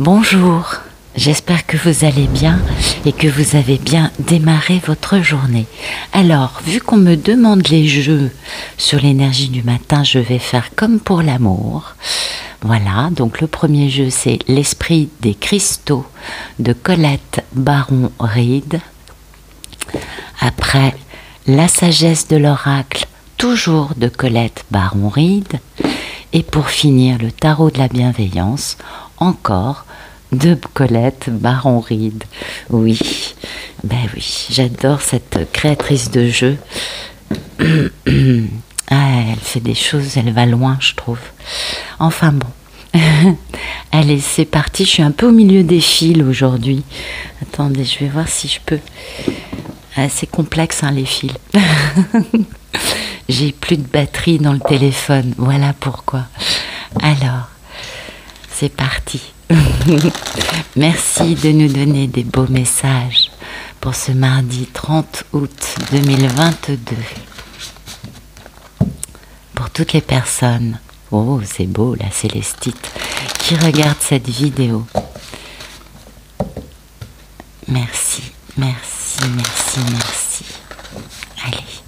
Bonjour, j'espère que vous allez bien et que vous avez bien démarré votre journée. Alors, vu qu'on me demande les jeux sur l'énergie du matin, je vais faire comme pour l'amour. Voilà, donc le premier jeu c'est L'esprit des cristaux de Colette Baron Reed. Après, La sagesse de l'oracle, toujours de Colette Baron Reed. Et pour finir, le tarot de la bienveillance, encore de Colette Baron Reed. Oui, ben oui, j'adore cette créatrice de jeu. Ah, elle fait des choses, elle va loin, je trouve. Enfin bon. Allez, c'est parti. Je suis un peu au milieu des fils aujourd'hui. Attendez, je vais voir si je peux. Ah, c'est complexe, hein, les fils. J'ai plus de batterie dans le téléphone. Voilà pourquoi. Alors, c'est parti. Merci de nous donner des beaux messages pour ce mardi 30 août 2022. Pour toutes les personnes, oh c'est beau la célestite, qui regardent cette vidéo. Merci, merci, merci, merci. Allez.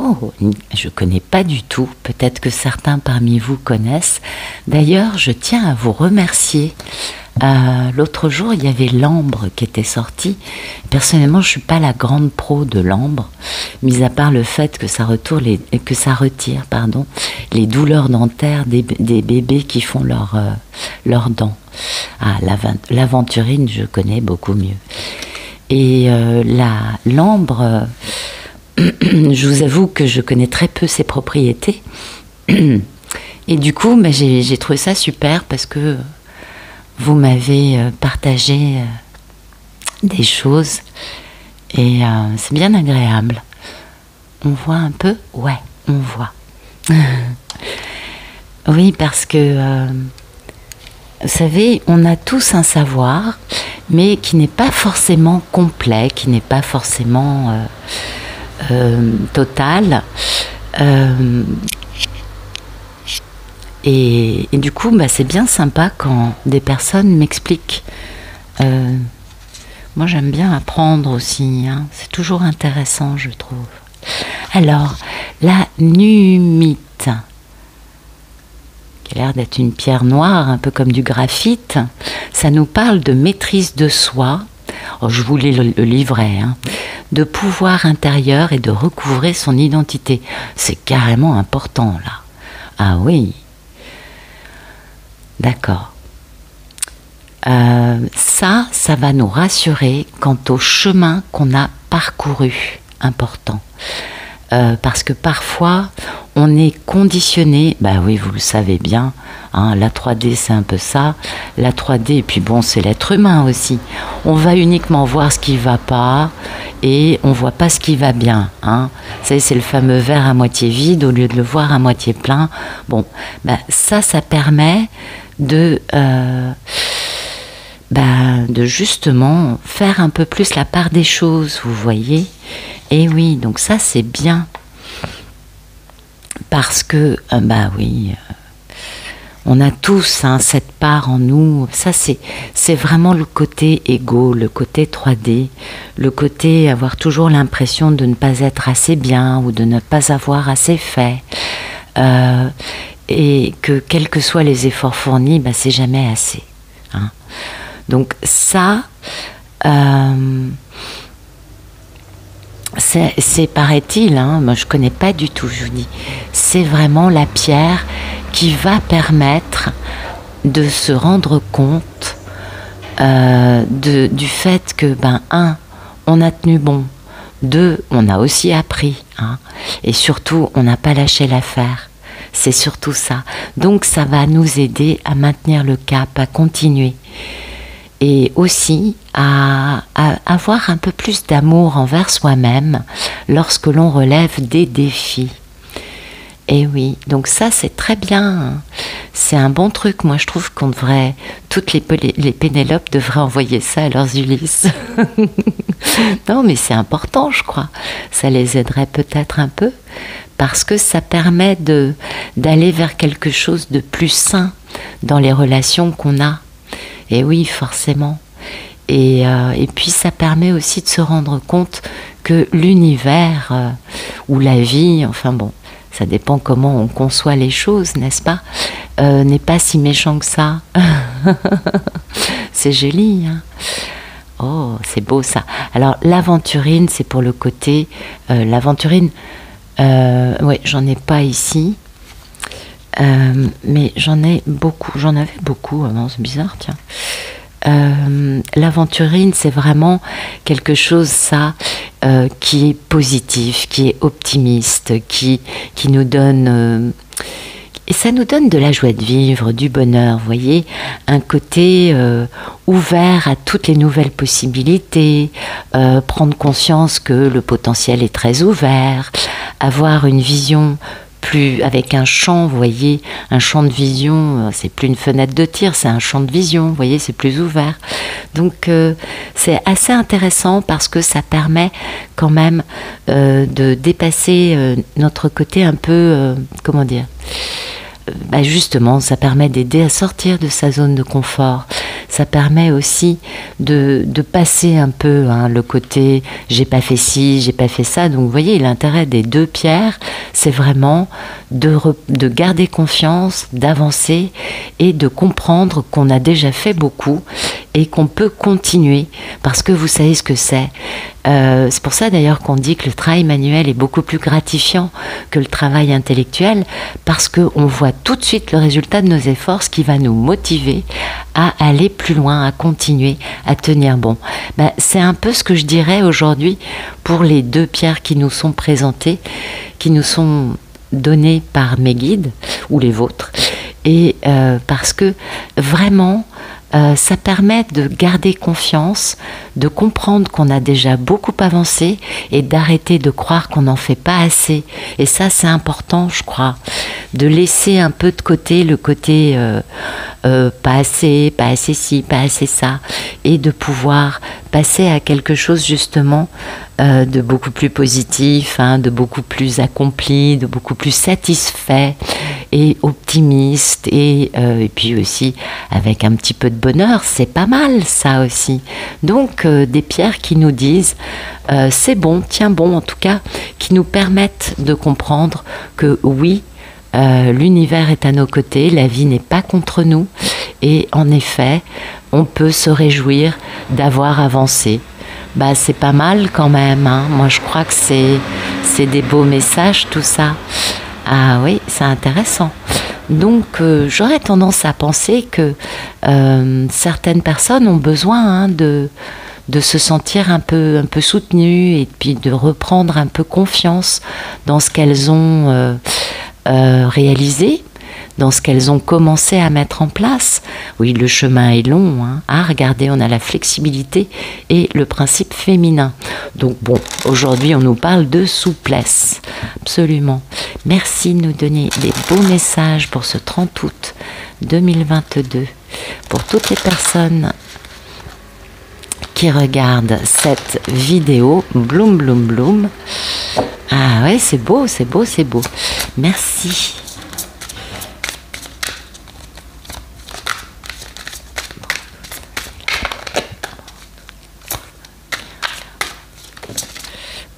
Oh, je connais pas du tout. Peut-être que certains parmi vous connaissent. D'ailleurs, je tiens à vous remercier. Euh, L'autre jour, il y avait l'ambre qui était sorti. Personnellement, je suis pas la grande pro de l'ambre, mis à part le fait que ça, retourne les, que ça retire pardon, les douleurs dentaires des, bébés qui font leurs euh, leurs dents. Ah, l'aventurine, je connais beaucoup mieux. Et euh, la l'ambre je vous avoue que je connais très peu ses propriétés. Et du coup, bah, j'ai trouvé ça super parce que vous m'avez euh, partagé euh, des choses et euh, c'est bien agréable. On voit un peu? Ouais, on voit. oui, parce que, vous savez, on a tous un savoir, mais qui n'est pas forcément complet, qui n'est pas forcément total euh, et, du coup, bah, c'est bien sympa quand des personnes m'expliquent. Euh, moi, j'aime bien apprendre aussi. Hein. C'est toujours intéressant, je trouve. Alors, la numite, qui a l'air d'être une pierre noire, un peu comme du graphite, ça nous parle de maîtrise de soi. Oh, je voulais le, le livrer. Hein de pouvoir intérieur et de recouvrer son identité. C'est carrément important là. Ah oui. D'accord. Euh, ça, ça va nous rassurer quant au chemin qu'on a parcouru important. Euh, parce que parfois, on est conditionné, bah oui, vous le savez bien, hein, la 3D c'est un peu ça, la 3D, et puis bon, c'est l'être humain aussi. On va uniquement voir ce qui va pas et on voit pas ce qui va bien. Hein. c'est le fameux verre à moitié vide au lieu de le voir à moitié plein. Bon, bah, ça, ça permet de. Euh, bah, de justement faire un peu plus la part des choses, vous voyez, et oui, donc ça c'est bien. Parce que, euh, bah oui, euh, on a tous hein, cette part en nous. Ça c'est, c'est vraiment le côté égo, le côté 3D, le côté avoir toujours l'impression de ne pas être assez bien ou de ne pas avoir assez fait. Euh, et que quels que soient les efforts fournis, bah, c'est jamais assez. Hein. Donc ça, c'est, paraît-il, hein, moi je connais pas du tout, je vous dis, c'est vraiment la pierre qui va permettre de se rendre compte euh, du fait que, ben, un, on a tenu bon, deux, on a aussi appris, hein, et surtout, on n'a pas lâché l'affaire. C'est surtout ça. Donc ça va nous aider à maintenir le cap, à continuer. Et aussi à, avoir un peu plus d'amour envers soi-même lorsque l'on relève des défis. Et oui, donc ça c'est très bien. C'est un bon truc. Moi je trouve qu'on devrait, toutes les, les Pénélopes devraient envoyer ça à leurs Ulysses. non mais c'est important je crois. Ça les aiderait peut-être un peu parce que ça permet de d'aller vers quelque chose de plus sain dans les relations qu'on a. Et oui, forcément. Et, euh, et, puis ça permet aussi de se rendre compte que l'univers euh, ou la vie, enfin bon, ça dépend comment on conçoit les choses, n'est-ce pas, euh, n'est pas si méchant que ça. c'est joli. Hein oh, c'est beau ça. Alors l'aventurine, c'est pour le côté... l'aventurine, oui, j'en ai pas ici. Euh, mais j'en ai beaucoup. J'en avais beaucoup avant, c'est bizarre, tiens. Euh, l'aventurine, c'est vraiment quelque chose, ça, qui est positif, qui est optimiste, qui, qui nous donne. et ça nous donne de la joie de vivre, du bonheur, vous voyez, un côté ouvert à toutes les nouvelles possibilités, prendre conscience que le potentiel est très ouvert, avoir une vision plus avec un champ, vous voyez, un champ de vision, euh, c'est plus une fenêtre de tir, c'est un champ de vision, vous voyez, c'est plus ouvert. Donc euh, c'est assez intéressant parce que ça permet quand même euh, de dépasser notre côté un peu, comment dire, bah justement, ça permet d'aider à sortir de sa zone de confort ça permet aussi de, passer un peu hein, le côté j'ai pas fait ci, j'ai pas fait ça. Donc vous voyez, l'intérêt des deux pierres, c'est vraiment de, de garder confiance, d'avancer et de comprendre qu'on a déjà fait beaucoup et qu'on peut continuer parce que vous savez ce que c'est. Euh, c'est pour ça d'ailleurs qu'on dit que le travail manuel est beaucoup plus gratifiant que le travail intellectuel parce qu'on voit tout de suite le résultat de nos efforts, ce qui va nous motiver à aller plus loin, à continuer, à tenir bon. Ben, c'est un peu ce que je dirais aujourd'hui pour les deux pierres qui nous sont présentées, qui nous sont données par mes guides ou les vôtres. Et euh, parce que vraiment, euh, ça permet de garder confiance, de comprendre qu'on a déjà beaucoup avancé et d'arrêter de croire qu'on n'en fait pas assez. Et ça, c'est important, je crois, de laisser un peu de côté le côté euh, euh, pas assez, pas assez ci, pas assez ça, et de pouvoir passer à quelque chose justement euh, de beaucoup plus positif, hein, de beaucoup plus accompli, de beaucoup plus satisfait et optimiste, et, euh, et, puis aussi avec un petit peu de bonheur, c'est pas mal ça aussi. Donc des pierres qui nous disent c'est bon, tiens bon en tout cas, qui nous permettent de comprendre que oui, euh, l'univers est à nos côtés, la vie n'est pas contre nous, et en effet, on peut se réjouir d'avoir avancé. Bah, c'est pas mal quand même. Hein. Moi, je crois que c'est, c'est des beaux messages, tout ça. Ah oui, c'est intéressant. Donc, euh, j'aurais tendance à penser que euh, certaines personnes ont besoin hein, de, de se sentir un peu, un peu soutenues et puis de reprendre un peu confiance dans ce qu'elles ont réalisées, dans ce qu'elles ont commencé à mettre en place. Oui, le chemin est long. Hein. Ah, regardez, on a la flexibilité et le principe féminin. Donc bon, aujourd'hui, on nous parle de souplesse. Absolument. Merci de nous donner des beaux messages pour ce 30 août 2022. Pour toutes les personnes qui regardent cette vidéo, bloom, bloom, bloom. Ah ouais, c'est beau, c'est beau, c'est beau. Merci.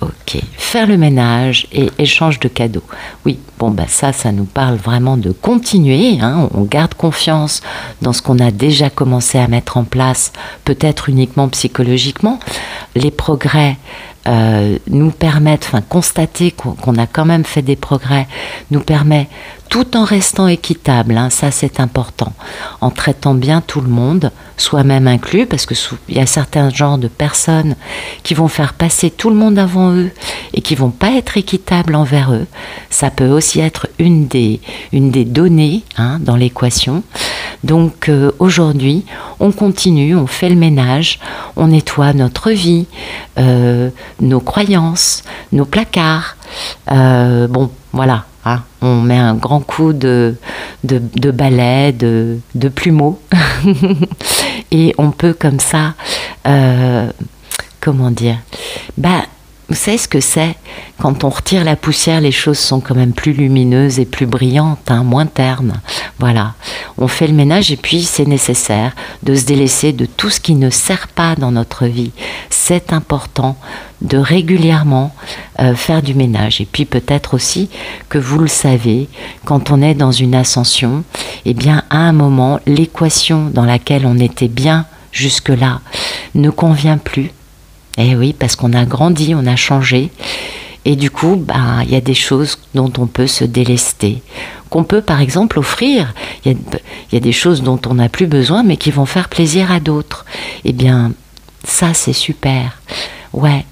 Ok, faire le ménage et échange de cadeaux. Oui, bon, bah ça, ça nous parle vraiment de continuer. Hein. on garde confiance dans ce qu'on a déjà commencé à mettre en place, peut-être uniquement psychologiquement. Les progrès euh, nous permettent, enfin constater qu'on a quand même fait des progrès, nous permet tout en restant équitable, hein, ça c'est important, en traitant bien tout le monde, soi-même inclus, parce que il y a certains genres de personnes qui vont faire passer tout le monde avant eux et qui vont pas être équitables envers eux. Ça peut aussi être une des, une des données hein, dans l'équation. Donc euh, aujourd'hui, on continue, on fait le ménage, on nettoie notre vie, euh, nos croyances, nos placards. Euh, bon, voilà, hein. on met un grand coup de, de, balai, de, plumeau, et on peut comme ça, comment dire, bah, vous savez ce que c'est Quand on retire la poussière, les choses sont quand même plus lumineuses et plus brillantes, hein, moins ternes. Voilà. On fait le ménage et puis c'est nécessaire de se délaisser de tout ce qui ne sert pas dans notre vie. C'est important de régulièrement euh, faire du ménage. Et puis peut-être aussi que vous le savez, quand on est dans une ascension, eh bien à un moment, l'équation dans laquelle on était bien jusque-là ne convient plus eh oui, parce qu'on a grandi, on a changé. Et du coup, bah, il y a des choses dont on peut se délester, qu'on peut par exemple offrir. Il y, a des choses dont on n'a plus besoin, mais qui vont faire plaisir à d'autres. Eh bien, ça, c'est super. Ouais,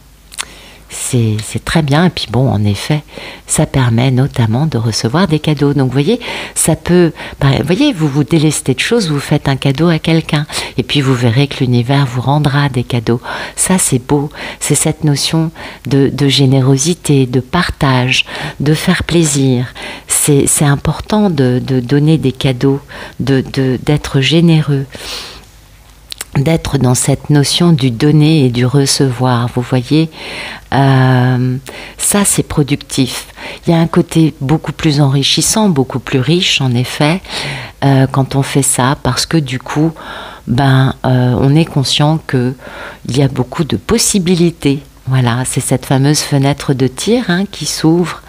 c'est très bien. Et puis bon, en effet, ça permet notamment de recevoir des cadeaux. Donc vous voyez, ça peut... Bah, vous voyez, vous vous délestez de choses, vous faites un cadeau à quelqu'un. Et puis vous verrez que l'univers vous rendra des cadeaux. Ça, c'est beau. C'est cette notion de, générosité, de partage, de faire plaisir. C'est important de, donner des cadeaux, d'être généreux d'être dans cette notion du donner et du recevoir. Vous voyez, euh, ça c'est productif. Il y a un côté beaucoup plus enrichissant, beaucoup plus riche en effet, euh, quand on fait ça, parce que du coup, ben, euh, on est conscient qu'il y a beaucoup de possibilités. Voilà, c'est cette fameuse fenêtre de tir hein, qui s'ouvre.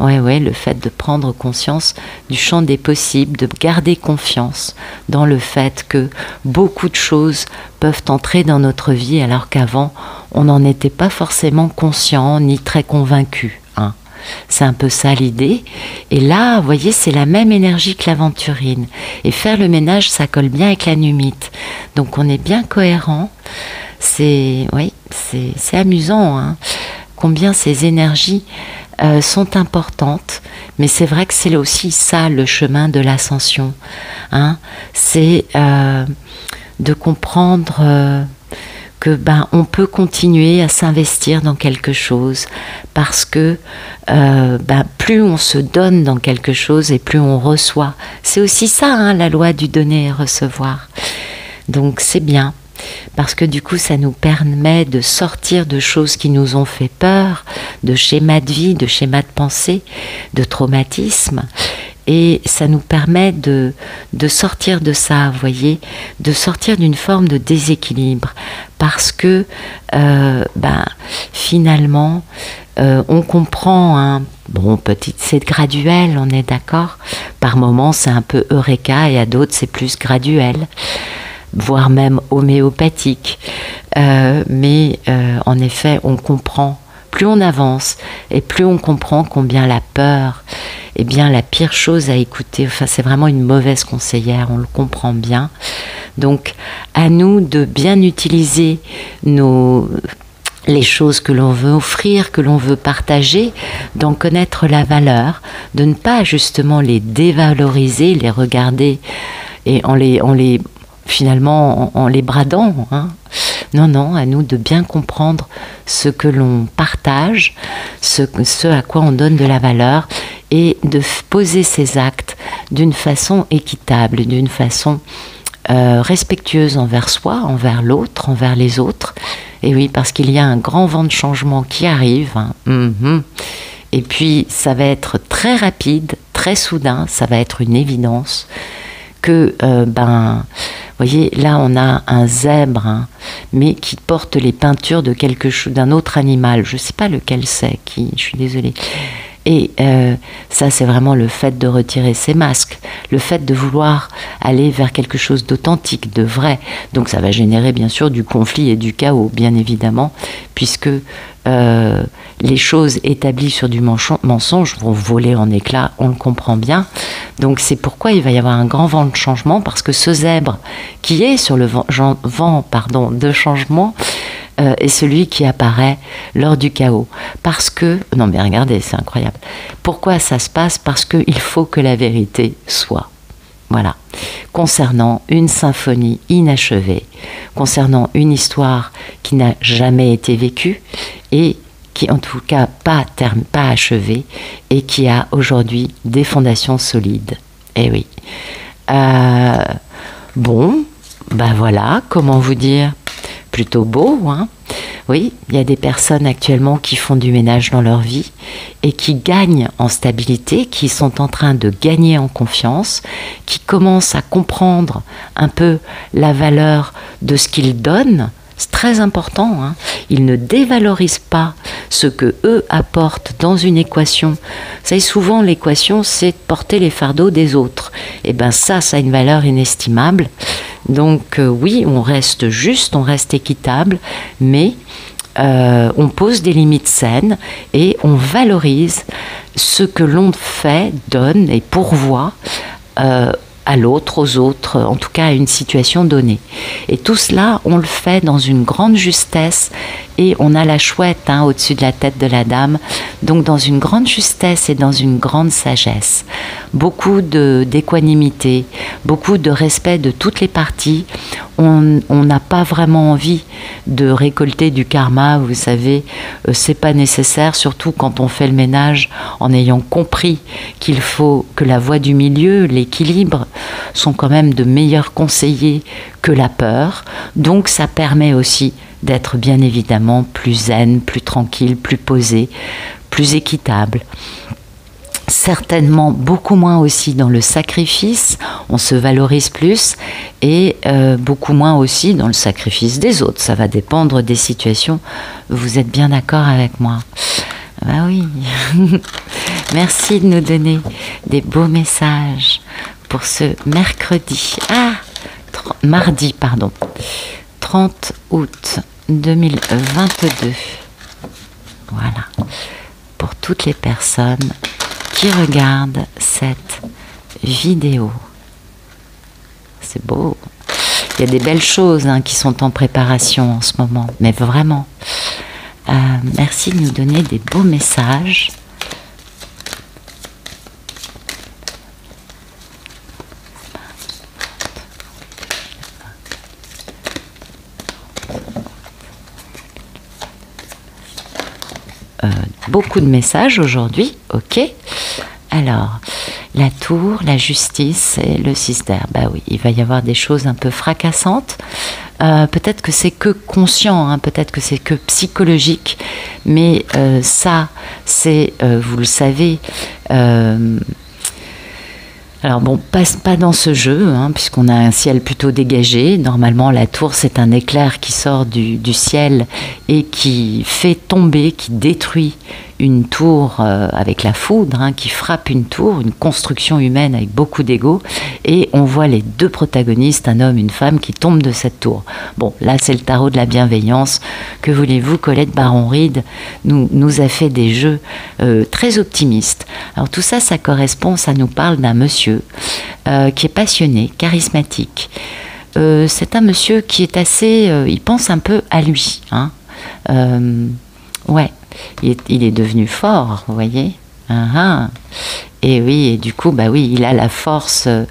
Oui, ouais, le fait de prendre conscience du champ des possibles, de garder confiance dans le fait que beaucoup de choses peuvent entrer dans notre vie alors qu'avant, on n'en était pas forcément conscient ni très convaincu. C'est un peu ça l'idée. Et là, vous voyez, c'est la même énergie que l'aventurine. Et faire le ménage, ça colle bien avec la numite. Donc on est bien cohérent. C'est oui, c'est amusant hein, combien ces énergies euh, sont importantes, mais c'est vrai que c'est aussi ça le chemin de l'ascension. Hein. C'est euh, de comprendre euh, ben on peut continuer à s'investir dans quelque chose parce que ben, plus on se donne dans quelque chose et plus on reçoit. C'est aussi ça hein, la loi du donner et recevoir. Donc c'est bien parce que du coup ça nous permet de sortir de choses qui nous ont fait peur, de schémas de vie, de schémas de pensée, de traumatismes. Et ça nous permet de, de sortir de ça, vous voyez, de sortir d'une forme de déséquilibre. Parce que, euh, ben, finalement, euh, on comprend, hein, bon, petit, c'est graduel, on est d'accord. Par moments, c'est un peu eureka et à d'autres, c'est plus graduel voire même homéopathique. Euh, mais euh, en effet, on comprend, plus on avance et plus on comprend combien la peur est bien la pire chose à écouter. Enfin, c'est vraiment une mauvaise conseillère, on le comprend bien. Donc, à nous de bien utiliser nos les choses que l'on veut offrir, que l'on veut partager, d'en connaître la valeur, de ne pas justement les dévaloriser, les regarder et en les, en les finalement en, les bradant. Hein. Non, non, à nous de bien comprendre ce que l'on partage, ce, à quoi on donne de la valeur et de poser ces actes d'une façon équitable, d'une façon euh, respectueuse envers soi, envers l'autre, envers les autres. Et oui, parce qu'il y a un grand vent de changement qui arrive. Hein. Mhm. Et puis, ça va être très rapide, très soudain, ça va être une évidence que, euh, ben, voyez, là on a un zèbre, hein, mais qui porte les peintures de quelque chose, d'un autre animal. Je ne sais pas lequel c'est, qui, je suis désolée. Et euh, ça, c'est vraiment le fait de retirer ses masques, le fait de vouloir aller vers quelque chose d'authentique, de vrai. Donc ça va générer bien sûr du conflit et du chaos, bien évidemment, puisque euh, les choses établies sur du mensonge vont voler en éclats, on le comprend bien. Donc c'est pourquoi il va y avoir un grand vent de changement, parce que ce zèbre qui est sur le vent, pardon, de changement, euh, est celui qui apparaît lors du chaos. Parce que, non mais regardez, c'est incroyable. Pourquoi ça se passe? Parce qu'il faut que la vérité soit. Voilà. Concernant une symphonie inachevée, concernant une histoire qui n'a jamais été vécue et qui en tout cas pas, terme, pas achevée et qui a aujourd'hui des fondations solides. Eh oui. Euh, bon, ben voilà, comment vous dire? Plutôt beau. Hein oui, il y a des personnes actuellement qui font du ménage dans leur vie et qui gagnent en stabilité, qui sont en train de gagner en confiance, qui commencent à comprendre un peu la valeur de ce qu'ils donnent. C'est très important. Hein. Ils ne dévalorisent pas ce que eux apportent dans une équation. Vous savez, souvent l'équation, c'est porter les fardeaux des autres. Et eh ben ça, ça a une valeur inestimable. Donc euh, oui, on reste juste, on reste équitable, mais euh, on pose des limites saines et on valorise ce que l'on fait, donne et pourvoit euh, à l'autre, aux autres, en tout cas à une situation donnée. Et tout cela, on le fait dans une grande justesse et on a la chouette hein, au-dessus de la tête de la dame, donc dans une grande justesse et dans une grande sagesse. Beaucoup d'équanimité, beaucoup de respect de toutes les parties. On n'a pas vraiment envie de récolter du karma, vous savez, euh, c'est pas nécessaire, surtout quand on fait le ménage en ayant compris qu'il faut que la voie du milieu, l'équilibre, sont quand même de meilleurs conseillers que la peur. Donc ça permet aussi d'être bien évidemment plus zen, plus tranquille, plus posé, plus équitable. Certainement beaucoup moins aussi dans le sacrifice, on se valorise plus, et euh, beaucoup moins aussi dans le sacrifice des autres. Ça va dépendre des situations. Vous êtes bien d'accord avec moi? Bah oui. Merci de nous donner des beaux messages pour ce mercredi. Ah Mardi, pardon. 30 août 2022. Voilà. Pour toutes les personnes qui regardent cette vidéo. C'est beau. Il y a des belles choses hein, qui sont en préparation en ce moment, mais vraiment. Euh, merci de nous donner des beaux messages. Beaucoup de messages aujourd'hui, ok. Alors, la tour, la justice et le système. Bah oui, il va y avoir des choses un peu fracassantes. Euh, peut-être que c'est que conscient, hein, peut-être que c'est que psychologique, mais euh, ça, c'est, euh, vous le savez, alors bon, passe pas dans ce jeu, hein, puisqu'on a un ciel plutôt dégagé. Normalement, la tour, c'est un éclair qui sort du, ciel et qui fait tomber, qui détruit une tour euh, avec la foudre, hein, qui frappe une tour, une construction humaine avec beaucoup d'ego, et on voit les deux protagonistes, un homme, une femme, qui tombent de cette tour. Bon, là c'est le tarot de la bienveillance. Que voulez-vous, Colette Baron-Ride nous, nous a fait des jeux euh, très optimistes. Alors tout ça, ça correspond, ça nous parle d'un monsieur euh, qui est passionné, charismatique. c'est un monsieur qui est assez, il pense un peu à lui. Hein. ouais, il est, devenu fort, vous voyez. Ah, ah. Et oui, et du coup, bah oui, il a la force. Euh,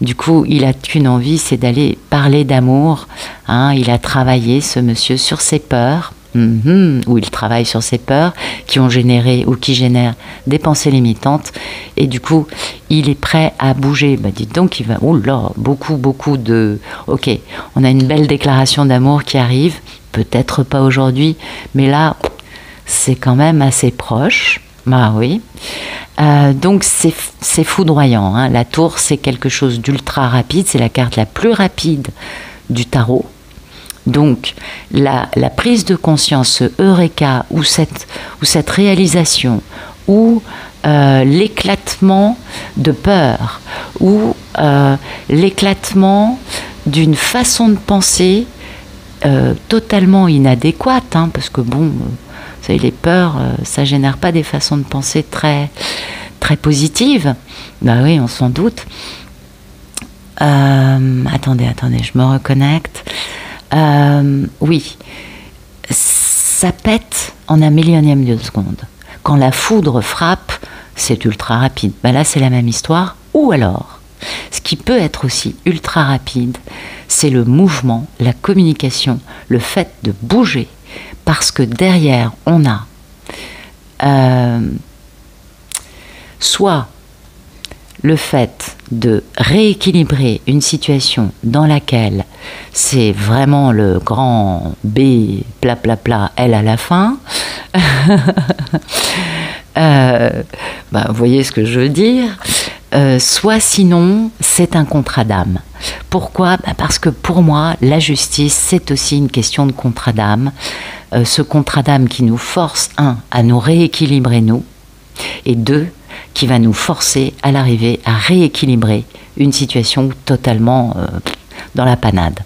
du coup, il a qu'une envie, c'est d'aller parler d'amour. Hein. il a travaillé, ce monsieur, sur ses peurs. Mhm, où il travaille sur ses peurs qui ont généré ou qui génèrent des pensées limitantes. Et du coup, il est prêt à bouger. Bah, dites donc, il va. Oh là, beaucoup, beaucoup de. Ok, on a une belle déclaration d'amour qui arrive. Peut-être pas aujourd'hui, mais là, c'est quand même assez proche. Bah oui. Euh, donc c'est foudroyant. Hein. La tour, c'est quelque chose d'ultra rapide. C'est la carte la plus rapide du tarot. Donc la, prise de conscience, ce eureka, ou cette, ou cette réalisation, ou euh, l'éclatement de peur ou euh, l'éclatement d'une façon de penser totalement inadéquate, hein, parce que bon, savez, les peurs, ça génère pas des façons de penser très, très positives. Bah oui, on s'en doute. attendez, attendez, je me reconnecte. oui, ça pète en un millionième de seconde. Quand la foudre frappe, c'est ultra rapide. Ben là, c'est la même histoire. Ou alors, ce qui peut être aussi ultra rapide, c'est le mouvement, la communication, le fait de bouger. Parce que derrière, on a euh, soit le fait de rééquilibrer une situation dans laquelle c'est vraiment le grand B, pla pla pla, L à la fin, Euh, bah, vous voyez ce que je veux dire euh, soit sinon c'est un contrat d'âme. Pourquoi? Bah, Parce que pour moi, la justice, c'est aussi une question de contrat d'âme. Euh, ce contrat d'âme qui nous force, un, à nous rééquilibrer nous, et deux, qui va nous forcer à l'arrivée à rééquilibrer une situation totalement dans la panade.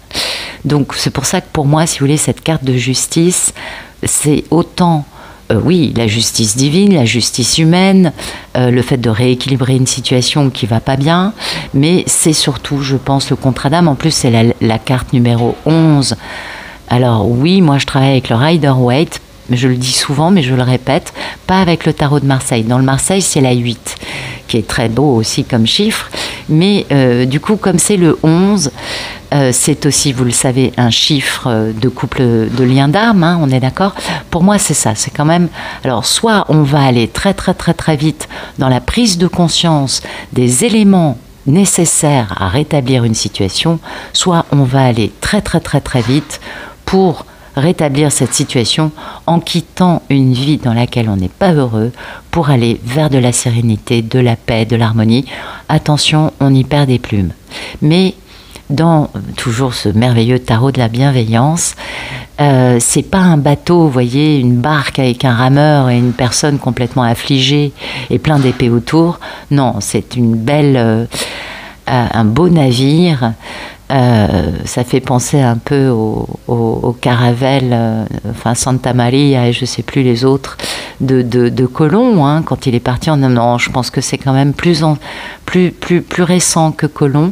Donc c'est pour ça que pour moi, si vous voulez, cette carte de justice, c'est autant euh, oui, la justice divine, la justice humaine, euh, le fait de rééquilibrer une situation qui va pas bien, mais c'est surtout, je pense, le contrat d'âme. En plus, c'est la, carte numéro 11. Alors oui, moi je travaille avec le Rider Waite, je le dis souvent, mais je le répète, pas avec le tarot de Marseille. Dans le Marseille, c'est la 8, qui est très beau aussi comme chiffre, mais euh, du coup, comme c'est le 11, euh, c'est aussi, vous le savez, un chiffre de couple de lien d'âme, hein, on est d'accord. Pour moi, c'est ça, c'est quand même... Alors, soit on va aller très très très très vite dans la prise de conscience des éléments nécessaires à rétablir une situation, soit on va aller très très très très vite pour rétablir cette situation en quittant une vie dans laquelle on n'est pas heureux pour aller vers de la sérénité, de la paix, de l'harmonie. Attention, on y perd des plumes. Mais dans toujours ce merveilleux tarot de la bienveillance, euh, c'est pas un bateau, vous voyez, une barque avec un rameur et une personne complètement affligée et plein d'épées autour. Non, c'est une belle, euh, un beau navire euh, ça fait penser un peu au, au, euh, enfin Santa Maria et je sais plus les autres de, de, Colomb hein, quand il est parti. En, non, je pense que c'est quand même plus, plus, plus, plus récent que Colomb.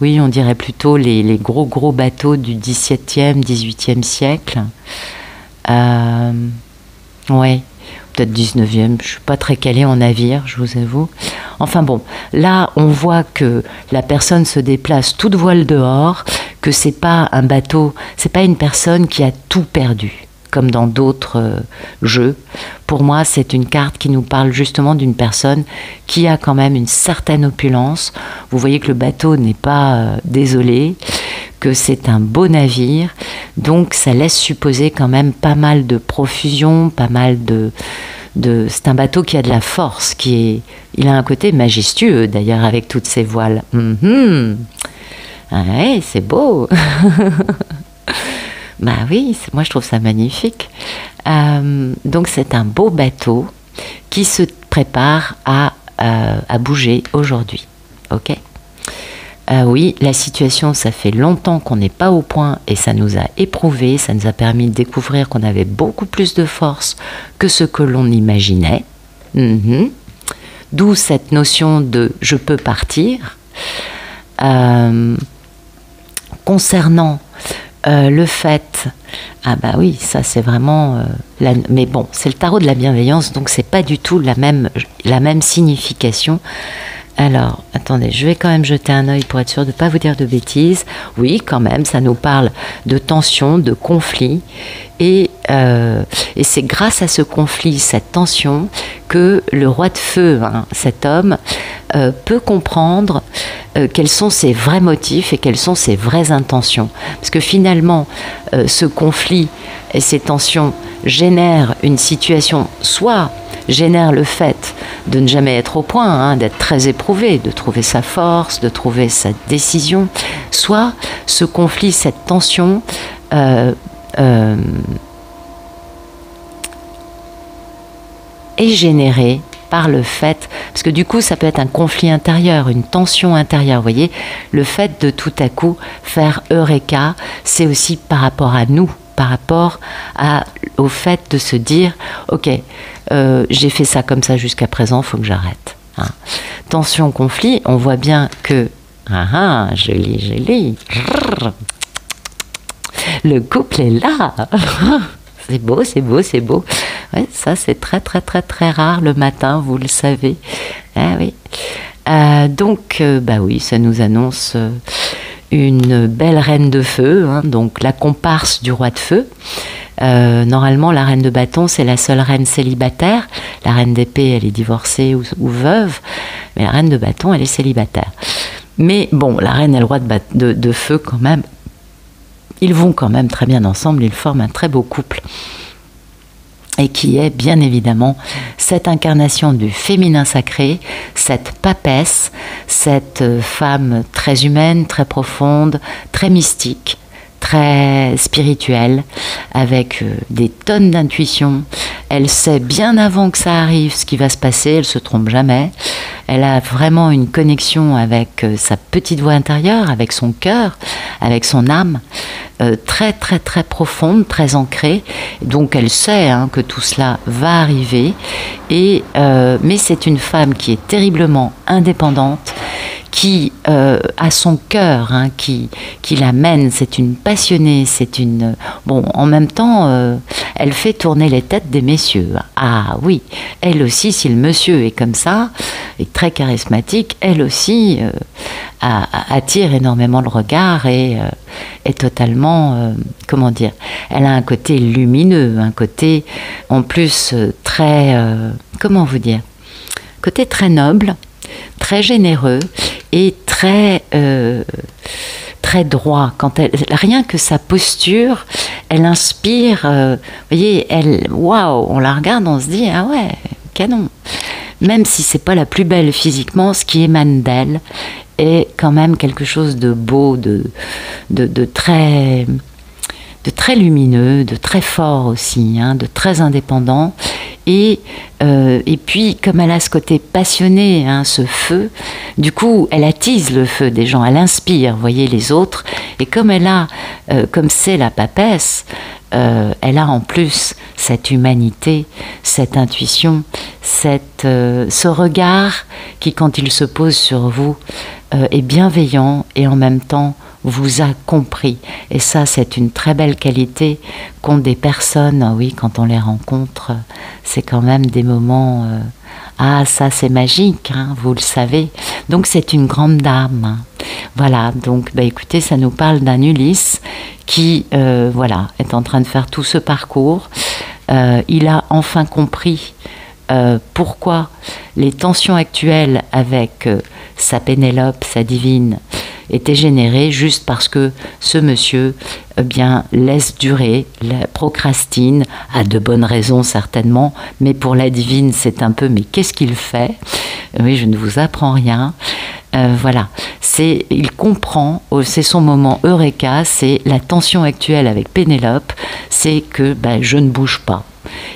Oui, on dirait plutôt les, les gros gros bateaux du XVIIe, XVIIIe siècle. Euh, ouais peut-être 19e, je suis pas très calée en navire, je vous avoue. Enfin bon, là on voit que la personne se déplace toute voile dehors, que c'est pas un bateau, c'est pas une personne qui a tout perdu comme dans d'autres euh, jeux. Pour moi, c'est une carte qui nous parle justement d'une personne qui a quand même une certaine opulence. Vous voyez que le bateau n'est pas euh, désolé, que c'est un beau navire, donc ça laisse supposer quand même pas mal de profusion, pas mal de, c'est un bateau qui a de la force, qui est, il a un côté majestueux d'ailleurs avec toutes ses voiles. Mm c'est beau. bah oui, moi je trouve ça magnifique. Euh, donc c'est un beau bateau qui se prépare à, euh, bouger aujourd'hui. Ok? Ah oui, la situation, ça fait longtemps qu'on n'est pas au point et ça nous a éprouvé, ça nous a permis de découvrir qu'on avait beaucoup plus de force que ce que l'on imaginait. Mhm. D'où cette notion de je peux partir. Euh, concernant euh, le fait, ah bah oui, ça c'est vraiment, euh, mais bon, c'est le tarot de la bienveillance, donc c'est pas du tout la même, la même signification. Alors, attendez, je vais quand même jeter un œil pour être sûr de ne pas vous dire de bêtises. Oui, quand même, ça nous parle de tension, de conflit. Et, euh, c'est grâce à ce conflit, cette tension, que le roi de feu, hein, cet homme, euh, peut comprendre euh, quels sont ses vrais motifs et quelles sont ses vraies intentions. Parce que finalement, ce conflit et ces tensions génèrent une situation soit génère le fait de ne jamais être au point, hein, d'être très éprouvé, de trouver sa force, de trouver sa décision, soit ce conflit, cette tension euh, euh, est généré par le fait, parce que du coup ça peut être un conflit intérieur, une tension intérieure, vous voyez, le fait de tout à coup faire Eureka, c'est aussi par rapport à nous, par rapport à, au fait de se dire, ok, euh, j'ai fait ça comme ça jusqu'à présent, faut que j'arrête. Hein. Tension, conflit, on voit bien que, ah ah, joli, joli, le couple est là. c'est beau, c'est beau, c'est beau. Ouais, ça, c'est très, très, très, très rare le matin, vous le savez. Ah oui. Euh, donc, euh, bah oui, ça nous annonce une belle reine de feu, hein, donc la comparse du roi de feu. normalement, la reine de bâton, c'est la seule reine célibataire. La reine d'épée, elle est divorcée ou, veuve, mais la reine de bâton, elle est célibataire. Mais bon, la reine et le roi de feu, quand même, ils vont quand même très bien ensemble, ils forment un très beau couple et qui est bien évidemment cette incarnation du féminin sacré, cette papesse, cette femme très humaine, très profonde, très mystique, très spirituelle, avec euh, des tonnes d'intuition. Elle sait bien avant que ça arrive ce qui va se passer, elle se trompe jamais. Elle a vraiment une connexion avec euh, sa petite voix intérieure, avec son cœur, avec son âme. Euh, très très très profonde, très ancrée. Donc elle sait hein, que tout cela va arriver. Et, mais c'est une femme qui est terriblement indépendante qui euh, a son cœur, hein, qui, qui l'amène. C'est une passionnée, c'est une. Bon, en même temps, euh, elle fait tourner les têtes des messieurs. Ah oui, elle aussi, si le monsieur est comme ça, est très charismatique, elle aussi euh, attire énormément le regard et est totalement. comment dire Elle a un côté lumineux, un côté en plus très. comment vous dire Côté très noble très généreux et très, euh, très droit. Quand elle, rien que sa posture, elle inspire. Euh, vous voyez, elle, waouh, on la regarde, on se dit ah ouais, canon. Même si c'est pas la plus belle physiquement, ce qui émane d'elle est quand même quelque chose de beau, de, de, très de très lumineux, de très fort aussi, hein, de très indépendant. Et, euh, et puis, comme elle a ce côté passionné, hein, ce feu, du coup, elle attise le feu des gens, elle inspire, voyez, les autres. Et comme elle a, euh, comme c'est la papesse, euh, elle a en plus cette humanité, cette intuition, cette, ce regard qui, quand il se pose sur vous, est bienveillant et en même temps vous a compris. Et ça, c'est une très belle qualité qu'ont des personnes, ah oui, quand on les rencontre, c'est quand même des moments... Ah, ça c'est magique, hein, vous le savez. Donc c'est une grande dame. Voilà, donc bah, écoutez, ça nous parle d'un Ulysse qui euh, voilà, est en train de faire tout ce parcours. Euh, il a enfin compris pourquoi les tensions actuelles avec sa Pénélope, sa divine, était généré juste parce que ce monsieur eh bien, laisse durer, procrastine, à de bonnes raisons certainement, mais pour la divine c'est un peu mais qu'est-ce qu'il fait? Oui, je ne vous apprends rien. Euh, voilà, c'est, il comprend, oh, c'est son moment eureka, c'est la tension actuelle avec Pénélope, c'est que ben, je ne bouge pas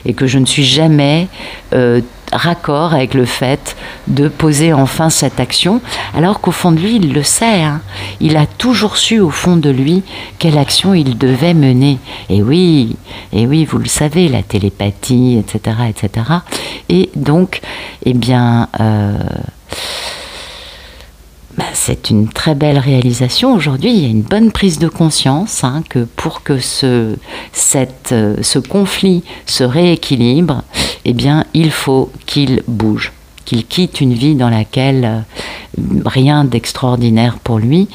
et que je ne suis jamais euh, raccord avec le fait de poser enfin cette action, alors qu'au fond de lui, il le sait. Hein. Il a toujours su au fond de lui quelle action il devait mener. Et oui, et oui, vous le savez, la télépathie, etc., etc. Et donc, eh bien. Euh, bah, c'est une très belle réalisation. Aujourd'hui, il y a une bonne prise de conscience hein, que pour que ce, cette, euh, ce conflit se rééquilibre, eh bien, il faut qu'il bouge, qu'il quitte une vie dans laquelle euh, rien d'extraordinaire pour lui,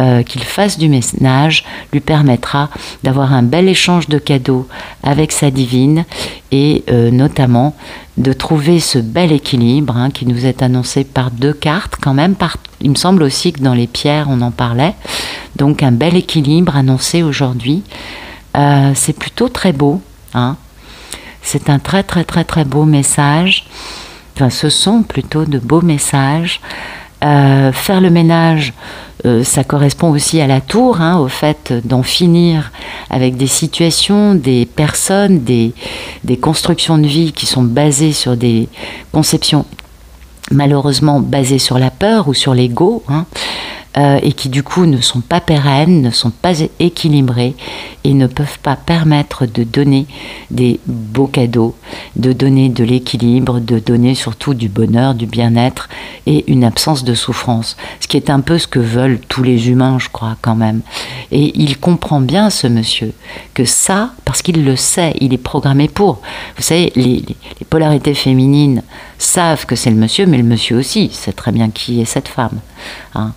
euh, qu'il fasse du ménage, lui permettra d'avoir un bel échange de cadeaux avec sa divine et notamment de trouver ce bel équilibre hein, qui nous est annoncé par deux cartes quand même. Par, il me semble aussi que dans les pierres on en parlait. Donc un bel équilibre annoncé aujourd'hui. c'est plutôt très beau. Hein c'est un très très très très beau message. Enfin, ce sont plutôt de beaux messages. Euh, faire le ménage, euh, ça correspond aussi à la tour, hein, au fait d'en finir avec des situations, des personnes, des constructions de vie qui sont basées sur des conceptions malheureusement basées sur la peur ou sur l'ego. Hein. Euh, et qui du coup ne sont pas pérennes, ne sont pas équilibrés et ne peuvent pas permettre de donner des beaux cadeaux, de donner de l'équilibre, de donner surtout du bonheur, du bien-être et une absence de souffrance. Ce qui est un peu ce que veulent tous les humains, je crois quand même. Et il comprend bien, ce monsieur, que ça, parce qu'il le sait, il est programmé pour. Vous savez, les, polarités féminines savent que c'est le monsieur, mais le monsieur aussi sait très bien qui est cette femme. Hein.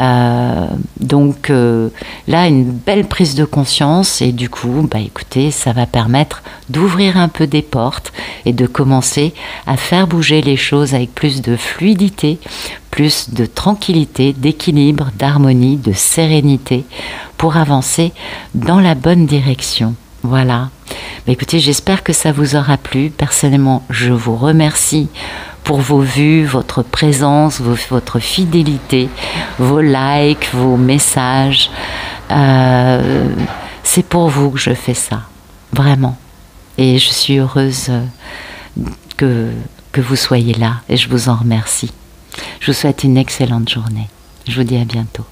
Euh, donc euh, là, une belle prise de conscience et du coup, bah écoutez, ça va permettre d'ouvrir un peu des portes et de commencer à faire bouger les choses avec plus de fluidité, plus de tranquillité, d'équilibre, d'harmonie, de sérénité pour avancer dans la bonne direction. Voilà. Bah écoutez, j'espère que ça vous aura plu. Personnellement, je vous remercie pour vos vues, votre présence, votre fidélité, vos likes, vos messages. Euh, c'est pour vous que je fais ça, vraiment. Et je suis heureuse que, que vous soyez là et je vous en remercie. Je vous souhaite une excellente journée. Je vous dis à bientôt.